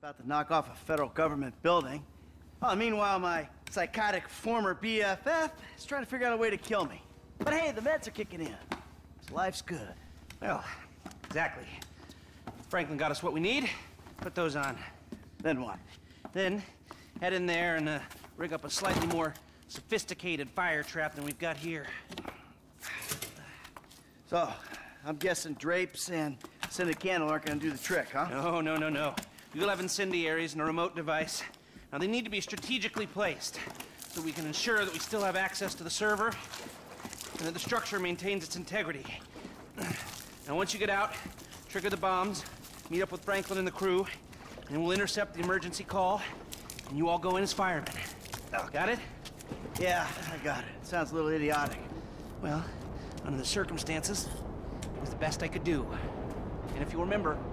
About to knock off a federal government building. Oh, meanwhile, my psychotic former BFF is trying to figure out a way to kill me. But hey, the meds are kicking in. So life's good. Well, exactly. Franklin got us what we need. Put those on. Then what? Then head in there and uh, rig up a slightly more sophisticated fire trap than we've got here. So, I'm guessing drapes and scented candle aren't gonna do the trick, huh? No, no, no, no. You'll have incendiaries and a remote device. Now, they need to be strategically placed so we can ensure that we still have access to the server and that the structure maintains its integrity. Now, once you get out, trigger the bombs, meet up with Franklin and the crew, and we'll intercept the emergency call, and you all go in as firemen. Got it? Yeah, I got it. Sounds a little idiotic. Well, under the circumstances, it was the best I could do. And if you remember,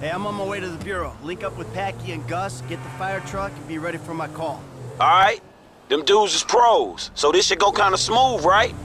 Hey, I'm on my way to the Bureau. Link up with Packy and Gus, get the fire truck, and be ready for my call. alright? Them dudes is pros, so this should go kinda smooth, right?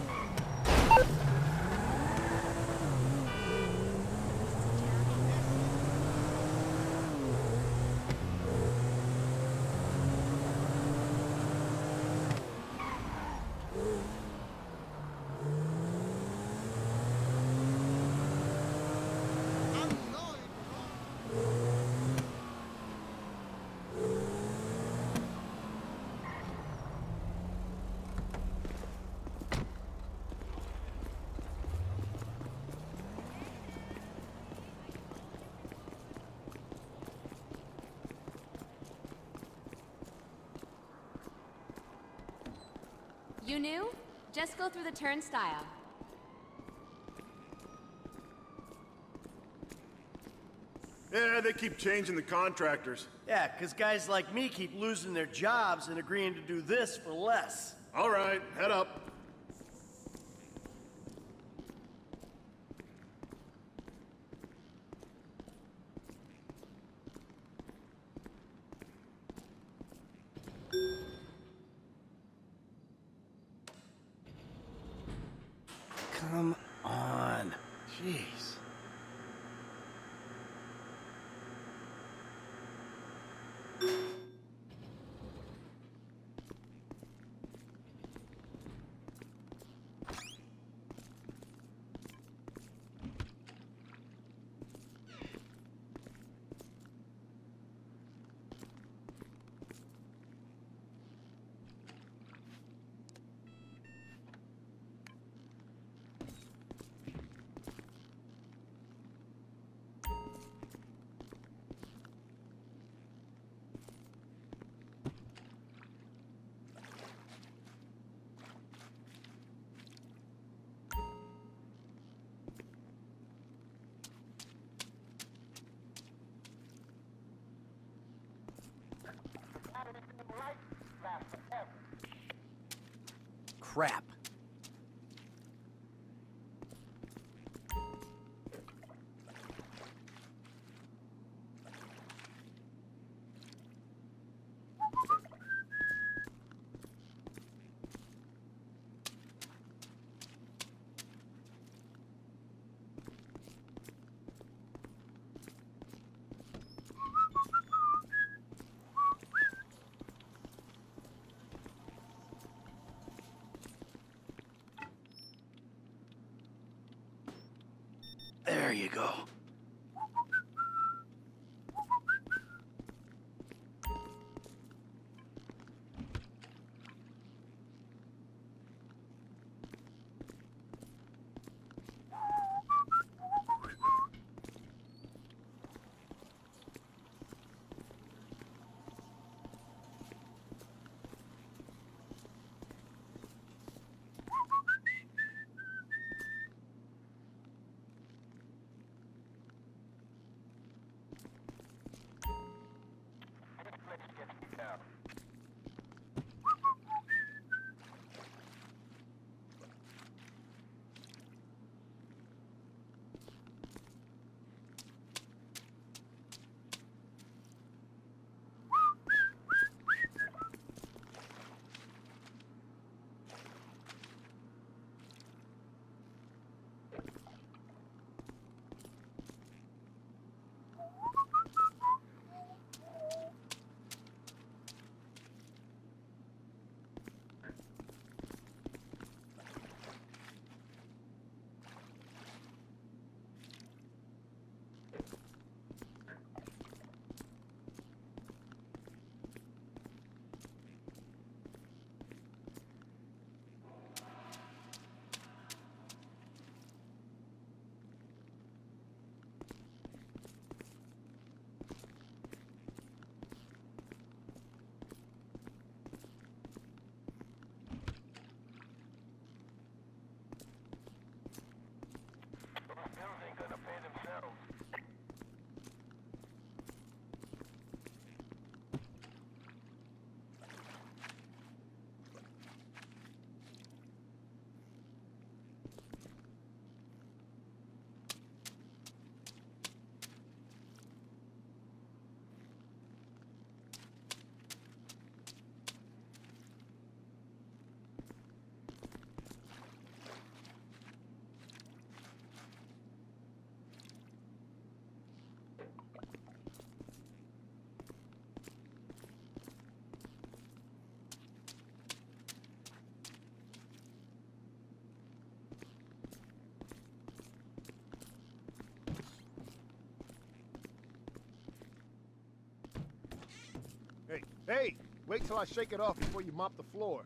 You new? Just go through the turnstile. Yeah, they keep changing the contractors. Yeah, because guys like me keep losing their jobs and agreeing to do this for less. All right, head up. Come on. Jeez. Crap. There you go. Hey, wait till I shake it off before you mop the floor.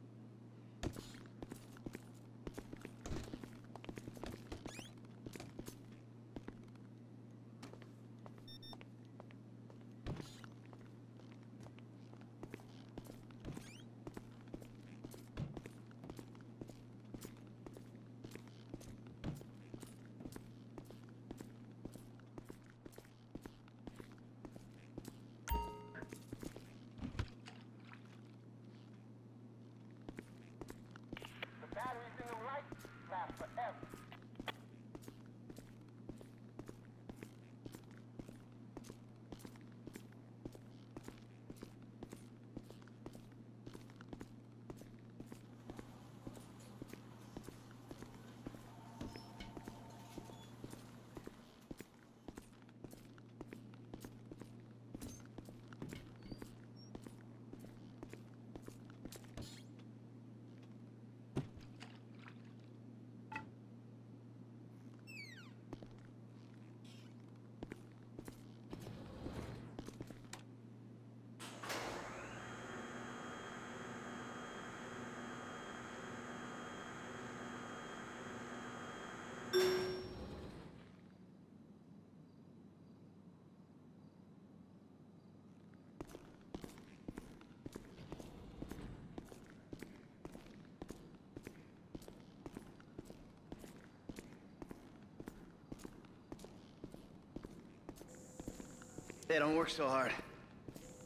Hey, don't work so hard.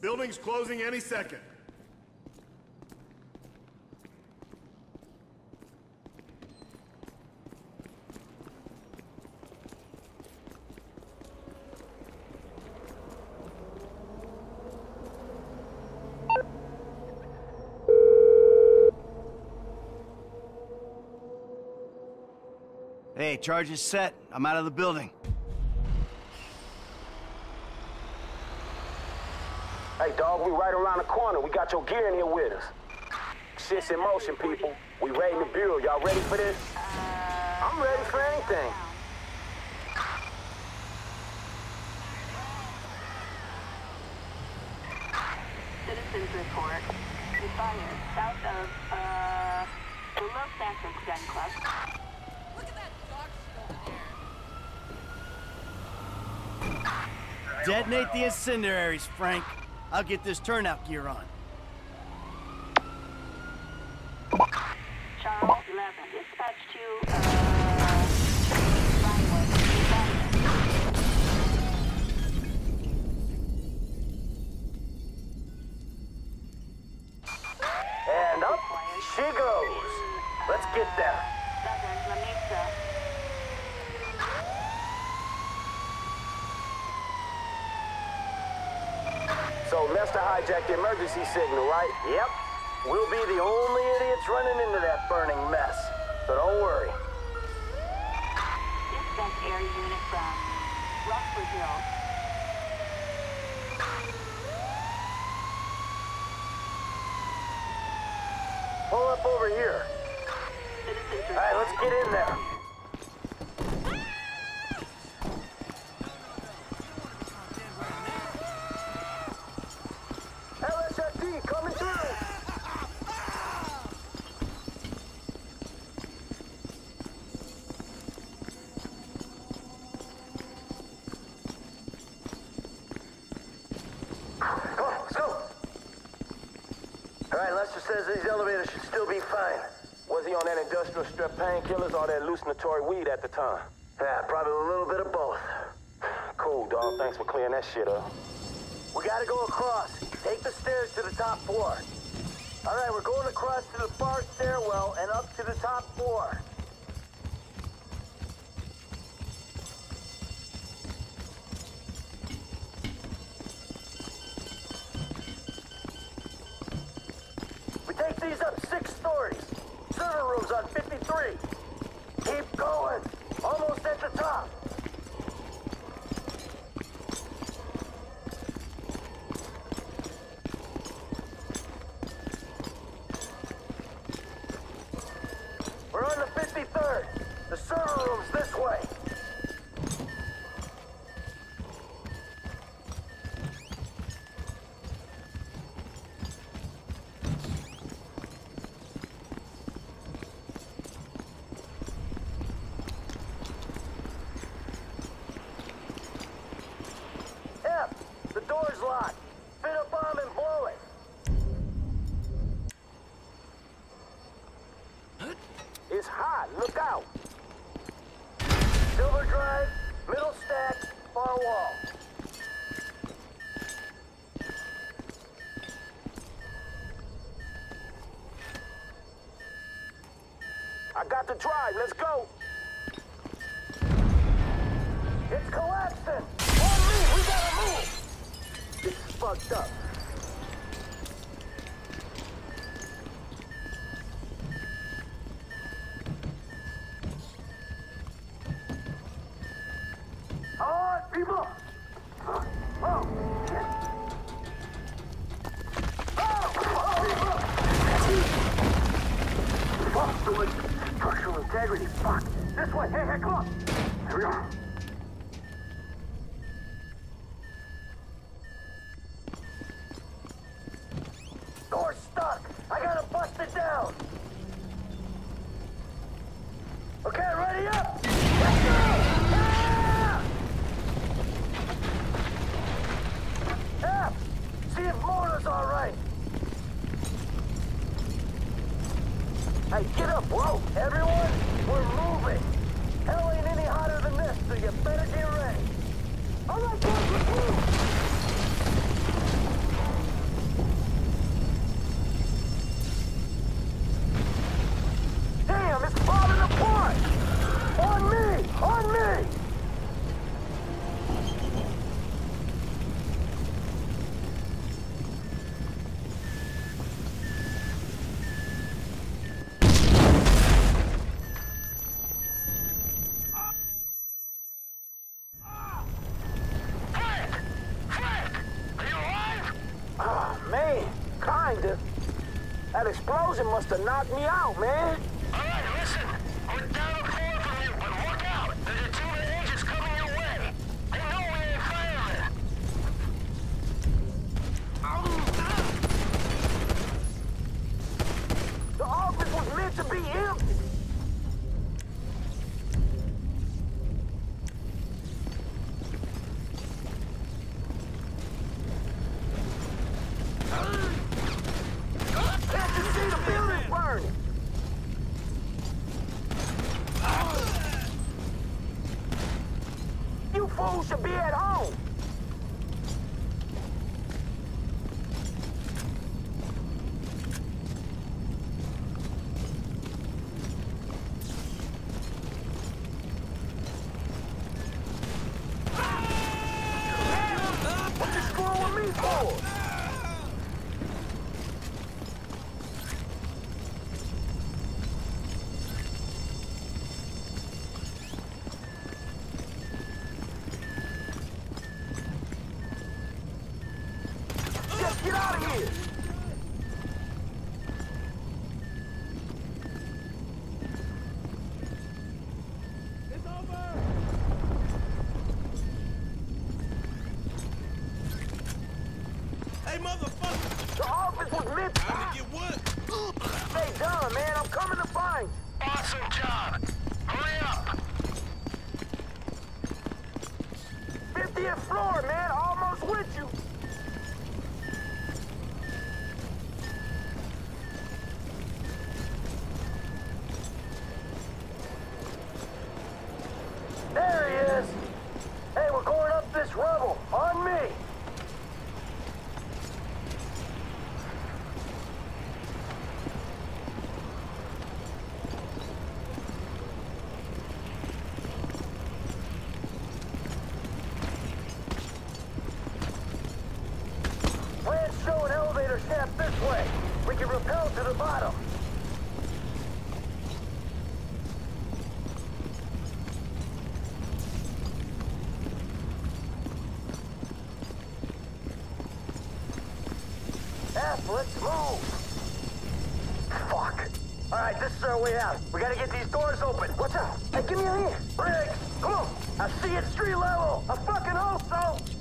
Building's closing any second. Hey, charge is set. I'm out of the building. Hey, dog, we right around the corner. We got your gear in here with us. Shit's in motion, people. We raiding the bureau. Y'all ready for this? I'm ready for anything. Citizens report. The fire south of, uh, the Los Santos Gun Club. Look at that dog shit over there. Detonate the incendiaries, Frank. I'll get this turnout gear on. Charles 11. Dispatch to, uh, And up she goes. Let's get there. Southern La Mesa. So Hijacked the emergency signal, right? Yep. We'll be the only idiots running into that burning mess. So don't worry. Dispatch air unit from Rockford Hills. Pull up over here. All right, let's get in there. LSFD coming through. Come on, let's go. All right, Lester says these elevators should still be fine. Was he on that industrial strip painkillers hallucinatory weed at the time? Yeah, probably a little bit of both. Cool, dog. Thanks for clearing that shit up. We gotta go across. Take the stairs to the top floor. All right, we're going across to the far stairwell got the drive. Let's go. It's collapsing. On me. We gotta move. It's fucked up. Oh, oh, oh, Fuck, integrity. Fuck. This way. Hey, hey, come on. Here we are. Explosion must have knocked me out, man. forward. let's move! Fuck. All right, this is our way out. We gotta get these doors open. What's up? Hey, give me a hand. Briggs, come on. I see it street level. I fucking hope so.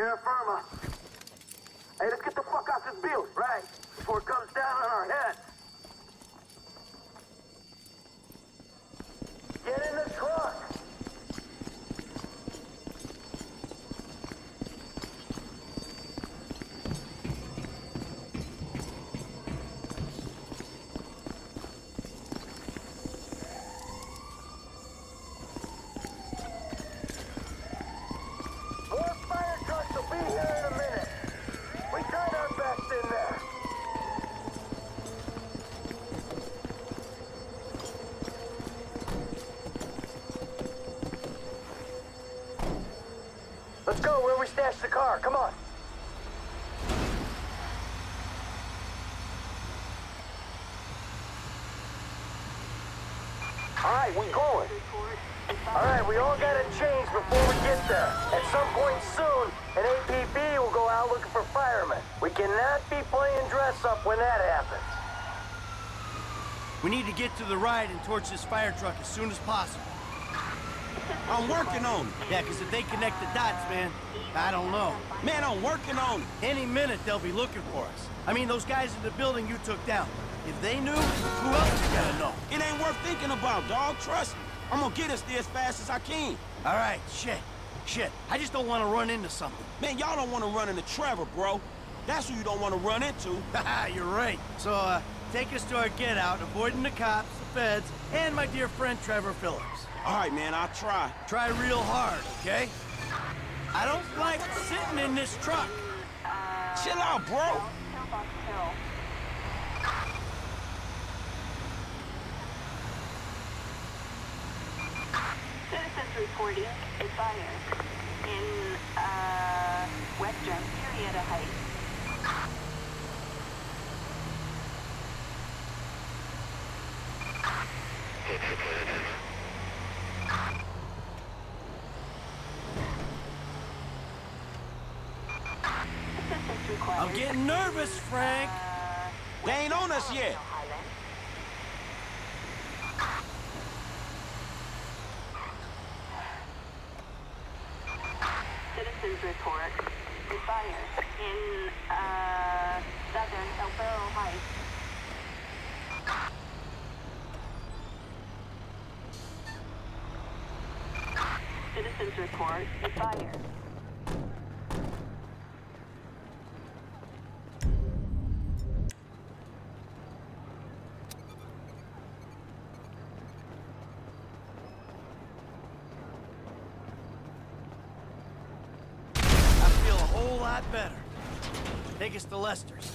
Terra firma. Hey, let's get the fuck out this building, right? Before it comes down on our heads. Get in the truck! More fire trucks will be here in a minute. We tried our best in there. Let's go where we stashed the car. Come on. All right, we going. All right, we all gotta change before we get there. At some point soon, an APB will go out looking for firemen. We cannot be playing dress up when that happens. We need to get to the ride and torch this fire truck as soon as possible. I'm working on it. Yeah, because if they connect the dots, man, I don't know. Man, I'm working on it. Any minute, they'll be looking for us. I mean, those guys in the building you took down. If they knew, who else is gonna know? It ain't worth thinking about, dog. Trust me. I'm gonna get us there as fast as I can. All right, shit. Shit. I just don't want to run into something. Man, y'all don't want to run into Trevor, bro. That's who you don't want to run into. Haha, you're right. So, uh, take us to our get out, avoiding the cops, the feds, and my dear friend Trevor Phillips. All right, man, I'll try. Try real hard, okay? I don't like sitting in this truck. Chill out, bro. Pillbox Hill. Citizens reporting a fire in uh, western Murrieta Heights. Getting nervous, Frank. They ain't on us yet. Citizens report a fire in uh, southern El Burro Heights. Citizens report a fire. I feel a whole lot better. Take us to Lester's.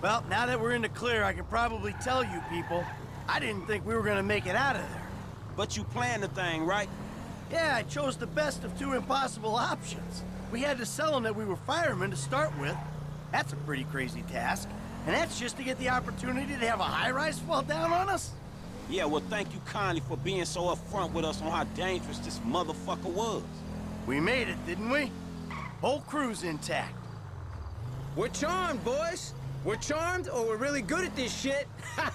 Well, now that we're in the clear, I can probably tell you people, I didn't think we were gonna make it out of there. But you planned the thing, right? Yeah, I chose the best of two impossible options. We had to sell them that we were firemen to start with. That's a pretty crazy task. And that's just to get the opportunity to have a high-rise fall down on us? Yeah, well, thank you kindly for being so upfront with us on how dangerous this motherfucker was. We made it, didn't we? Whole crew's intact. We're charmed, boys. We're charmed, or we're really good at this shit.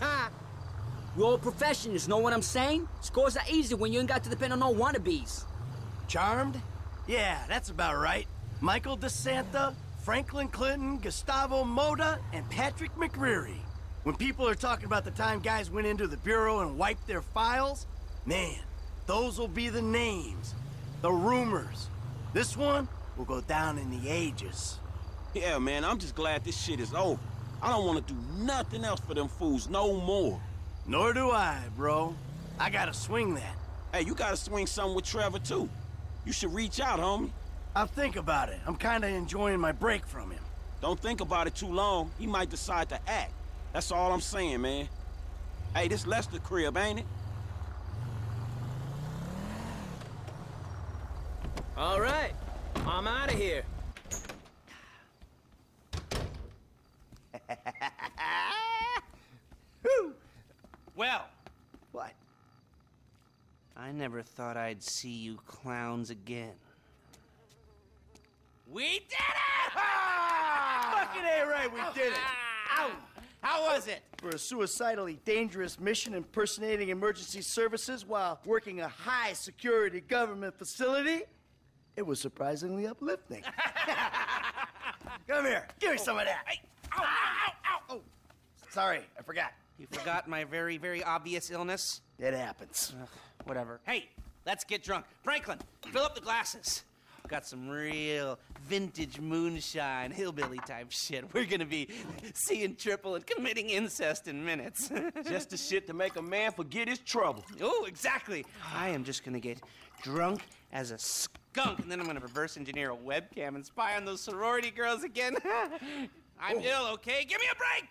We're all professionals, know what I'm saying? Scores are easy when you ain't got to depend on no wannabes. Charmed? Yeah, that's about right. Michael DeSanta, Franklin Clinton, Gustavo Mota, and Patrick McReary. When people are talking about the time guys went into the Bureau and wiped their files, man, those will be the names, the rumors. This one will go down in the ages. Yeah, man, I'm just glad this shit is over. I don't want to do nothing else for them fools no more. Nor do I, bro. I gotta swing that. Hey, you gotta swing something with Trevor, too. You should reach out, homie. I'll think about it. I'm kinda enjoying my break from him. Don't think about it too long. He might decide to act. That's all I'm saying, man. Hey, this Lester crib, ain't it? All right, I'm out of here. Well, What? I never thought I'd see you clowns again. We did it! Fucking A right, we did it. Ow! How was it? For a suicidally dangerous mission impersonating emergency services while working a high security government facility, it was surprisingly uplifting. Come here, give me some of that. Hey. Ow, ow, ow, ow! Oh. Sorry, I forgot. You forgot my very, very obvious illness? It happens. Whatever. Hey, let's get drunk. Franklin, fill up the glasses. Got some real vintage moonshine, hillbilly type shit. We're gonna be seeing triple and committing incest in minutes. Just the shit to make a man forget his trouble. oh, exactly. I am just gonna get drunk as a skunk, and then I'm gonna reverse engineer a webcam and spy on those sorority girls again. I'm oh. ill, okay? Give me a break!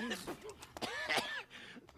Cheers!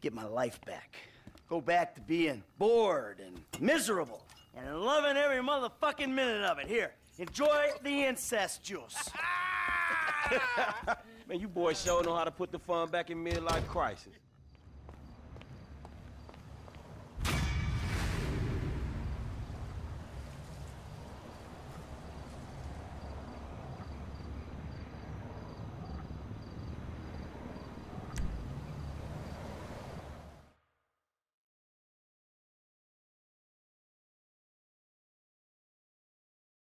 Get my life back. Go back to being bored and miserable and loving every motherfucking minute of it. Here, enjoy the incest juice. Man, you boys sure know how to put the fun back in midlife crisis.